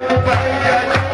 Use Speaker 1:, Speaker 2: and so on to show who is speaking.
Speaker 1: Bahia,